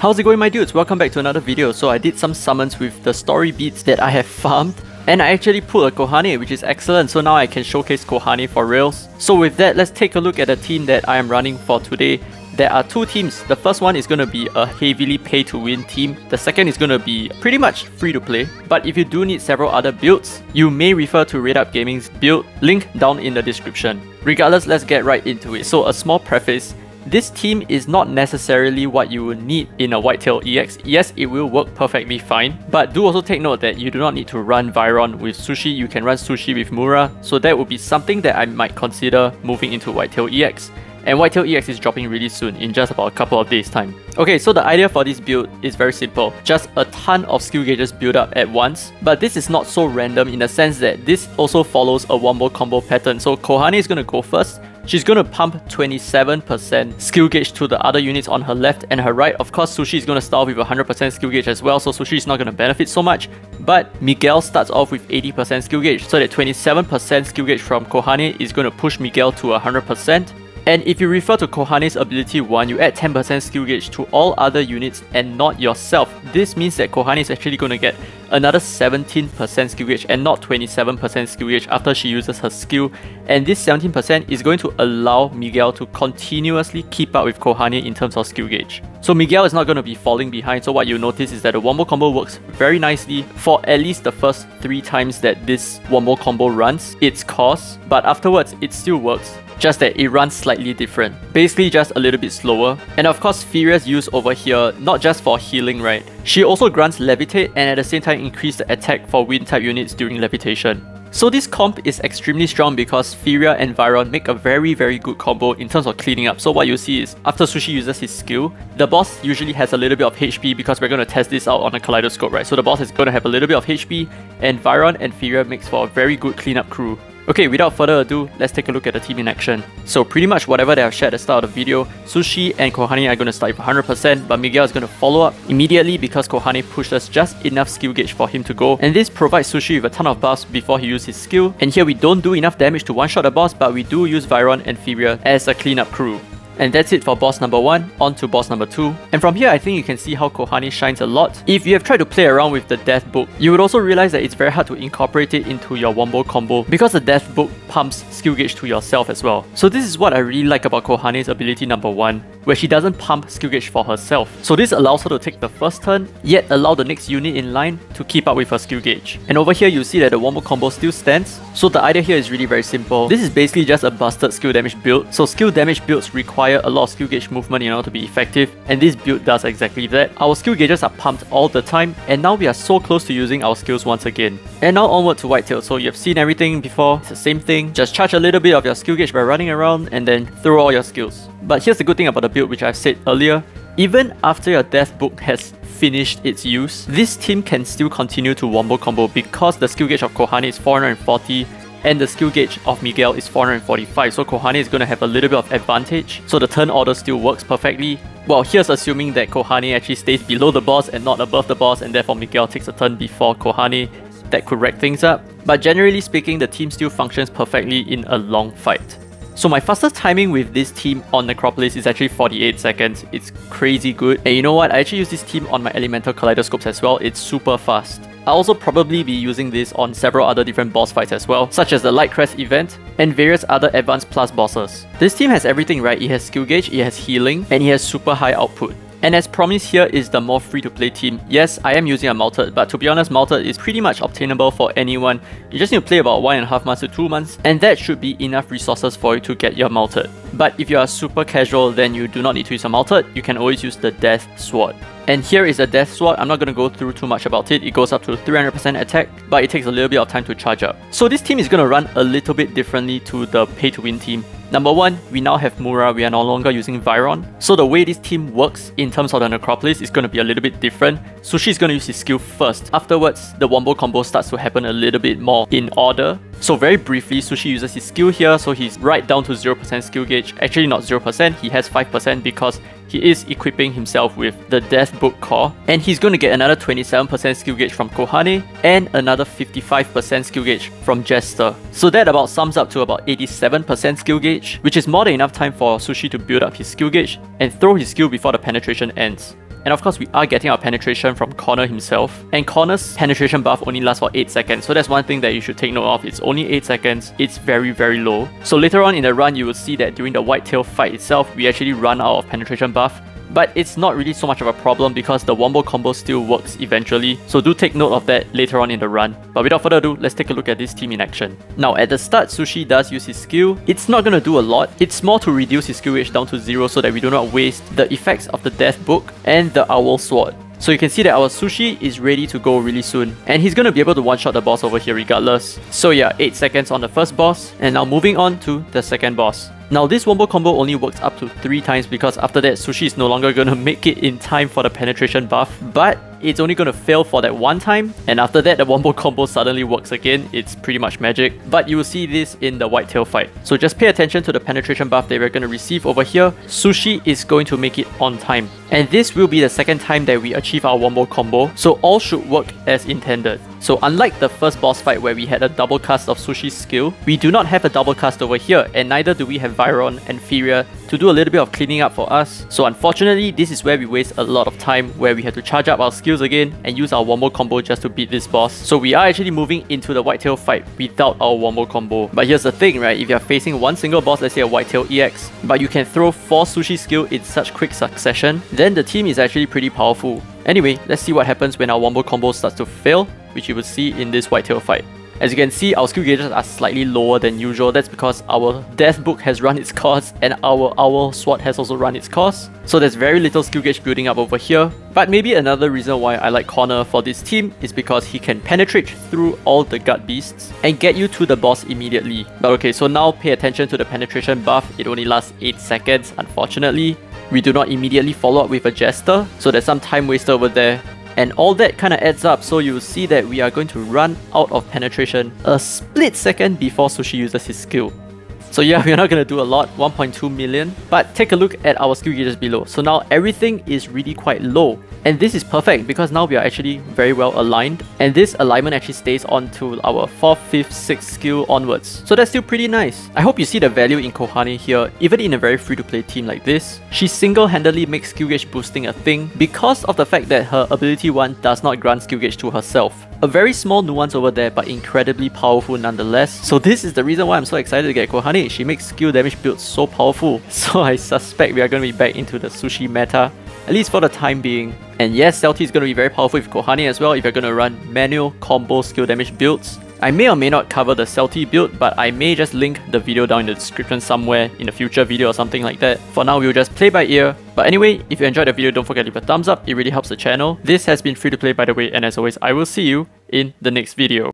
How's it going my dudes? Welcome back to another video. So I did some summons with the story beads that I have farmed and I actually pulled a Kohane which is excellent so now I can showcase Kohane for reals. So with that let's take a look at the team that I am running for today. There are two teams. The first one is going to be a heavily pay to win team. The second is going to be pretty much free to play. But if you do need several other builds, you may refer to Rate Up Gaming's build link down in the description. Regardless, let's get right into it. So a small preface, this team is not necessarily what you would need in a Whitetail EX. Yes, it will work perfectly fine, but do also take note that you do not need to run Vyron with Sushi, you can run Sushi with Mura, so that would be something that I might consider moving into Whitetail EX and Whitetail EX is dropping really soon in just about a couple of days time. Okay, so the idea for this build is very simple. Just a ton of skill gauges build up at once, but this is not so random in the sense that this also follows a wombo combo pattern. So Kohane is going to go first, She's going to pump 27% skill gauge to the other units on her left and her right. Of course, Sushi is going to start off with 100% skill gauge as well, so Sushi is not going to benefit so much. But Miguel starts off with 80% skill gauge, so that 27% skill gauge from Kohane is going to push Miguel to 100%. And if you refer to Kohane's ability 1, you add 10% skill gauge to all other units and not yourself. This means that Kohane is actually going to get another 17% skill gauge and not 27% skill gauge after she uses her skill. And this 17% is going to allow Miguel to continuously keep up with Kohane in terms of skill gauge. So Miguel is not going to be falling behind, so what you notice is that the wombo combo works very nicely for at least the first 3 times that this wombo combo runs its course, but afterwards it still works just that it runs slightly different. Basically just a little bit slower. And of course Phiria's use over here, not just for healing, right? She also grants Levitate and at the same time increase the attack for wind type units during levitation. So this comp is extremely strong because Phiria and Vyron make a very very good combo in terms of cleaning up. So what you see is after Sushi uses his skill, the boss usually has a little bit of HP because we're going to test this out on a kaleidoscope, right? So the boss is going to have a little bit of HP and Vyron and Phiria makes for a very good cleanup crew. Okay, without further ado, let's take a look at the team in action. So pretty much whatever they have shared at the start of the video, Sushi and Kohane are going to start with 100%, but Miguel is going to follow up immediately because Kohane pushed us just enough skill gauge for him to go. And this provides Sushi with a ton of buffs before he uses his skill. And here we don't do enough damage to one-shot the boss, but we do use Vyron and Phiria as a cleanup crew. And that's it for boss number 1, on to boss number 2. And from here I think you can see how Kohane shines a lot. If you have tried to play around with the Death Book, you would also realize that it's very hard to incorporate it into your Wombo combo because the Death Book pumps skill gauge to yourself as well. So this is what I really like about Kohane's ability number 1, where she doesn't pump skill gauge for herself. So this allows her to take the first turn, yet allow the next unit in line to keep up with her skill gauge. And over here you see that the Wombo combo still stands. So the idea here is really very simple. This is basically just a busted skill damage build. So skill damage builds require a lot of skill gauge movement in order to be effective, and this build does exactly that. Our skill gauges are pumped all the time, and now we are so close to using our skills once again. And now onward to Whitetail, so you've seen everything before, it's the same thing, just charge a little bit of your skill gauge by running around, and then throw all your skills. But here's the good thing about the build which I've said earlier, even after your death book has finished its use, this team can still continue to wombo combo because the skill gauge of Kohane is 440 and the skill gauge of Miguel is 445, so Kohane is going to have a little bit of advantage, so the turn order still works perfectly. Well, here's assuming that Kohane actually stays below the boss and not above the boss, and therefore Miguel takes a turn before Kohane. That could wreck things up. But generally speaking, the team still functions perfectly in a long fight. So my fastest timing with this team on Necropolis is actually 48 seconds. It's crazy good. And you know what? I actually use this team on my Elemental Kaleidoscopes as well. It's super fast. I'll also probably be using this on several other different boss fights as well, such as the Lightcrest event and various other Advanced Plus bosses. This team has everything right, it has skill gauge, it has healing, and it has super high output. And as promised here is the more free-to-play team. Yes, I am using a Malted, but to be honest, Malted is pretty much obtainable for anyone. You just need to play about one and a half months to two months, and that should be enough resources for you to get your Malted. But if you are super casual, then you do not need to use a Malted, you can always use the Death Sword. And here is a Death Sword, I'm not going to go through too much about it, it goes up to 300% attack, but it takes a little bit of time to charge up. So this team is going to run a little bit differently to the pay-to-win team. Number one, we now have Mura, we are no longer using Vyron. So the way this team works in terms of the Necropolis is going to be a little bit different. Sushi is going to use his skill first. Afterwards, the Wombo combo starts to happen a little bit more in order. So very briefly, Sushi uses his skill here, so he's right down to 0% skill gauge. Actually not 0%, he has 5% because he is equipping himself with the Death Book Core, and he's going to get another 27% skill gauge from Kohane and another 55% skill gauge from Jester. So that about sums up to about 87% skill gauge, which is more than enough time for Sushi to build up his skill gauge and throw his skill before the penetration ends. And of course, we are getting our penetration from Conner himself. And Conner's penetration buff only lasts for 8 seconds. So that's one thing that you should take note of. It's only 8 seconds. It's very, very low. So later on in the run, you will see that during the whitetail fight itself, we actually run out of penetration buff but it's not really so much of a problem because the wombo combo still works eventually, so do take note of that later on in the run. But without further ado, let's take a look at this team in action. Now at the start, Sushi does use his skill. It's not gonna do a lot, it's more to reduce his skill down to zero so that we do not waste the effects of the Death Book and the Owl Sword. So you can see that our Sushi is ready to go really soon. And he's gonna be able to one-shot the boss over here regardless. So yeah, 8 seconds on the first boss. And now moving on to the second boss. Now this wombo combo only works up to 3 times because after that Sushi is no longer gonna make it in time for the penetration buff. But it's only going to fail for that one time and after that the wombo combo suddenly works again. It's pretty much magic. But you will see this in the whitetail fight. So just pay attention to the penetration buff that we're going to receive over here. Sushi is going to make it on time. And this will be the second time that we achieve our wombo combo. So all should work as intended so unlike the first boss fight where we had a double cast of Sushi's skill, we do not have a double cast over here and neither do we have Vyron and Phiria to do a little bit of cleaning up for us. So unfortunately, this is where we waste a lot of time where we have to charge up our skills again and use our wombo combo just to beat this boss. So we are actually moving into the whitetail fight without our wombo combo. But here's the thing, right? If you're facing one single boss, let's say a whitetail EX, but you can throw 4 Sushi skill in such quick succession, then the team is actually pretty powerful. Anyway, let's see what happens when our wombo combo starts to fail which you will see in this whitetail fight. As you can see, our skill gauges are slightly lower than usual. That's because our Death Book has run its course and our Owl Sword has also run its course. So there's very little skill gauge building up over here. But maybe another reason why I like Conner for this team is because he can penetrate through all the gut beasts and get you to the boss immediately. But okay, so now pay attention to the penetration buff. It only lasts 8 seconds, unfortunately. We do not immediately follow up with a Jester, so there's some time wasted over there. And all that kind of adds up, so you'll see that we are going to run out of penetration a split second before Sushi uses his skill. So yeah, we're not going to do a lot, 1.2 million. But take a look at our skill gauges below. So now everything is really quite low. And this is perfect because now we are actually very well aligned. And this alignment actually stays on to our 4th, 5th, 6th skill onwards. So that's still pretty nice. I hope you see the value in Kohane here, even in a very free-to-play team like this. She single-handedly makes skill gauge boosting a thing because of the fact that her ability 1 does not grant skill gauge to herself. A very small nuance over there, but incredibly powerful nonetheless. So this is the reason why I'm so excited to get Kohane. She makes skill damage builds so powerful. So I suspect we are going to be back into the sushi meta, at least for the time being. And yes, Celti is going to be very powerful with Kohane as well if you're going to run manual combo skill damage builds. I may or may not cover the Celti build, but I may just link the video down in the description somewhere in a future video or something like that. For now, we'll just play by ear. But anyway, if you enjoyed the video, don't forget to leave a thumbs up, it really helps the channel. This has been Free to Play by the way, and as always, I will see you in the next video.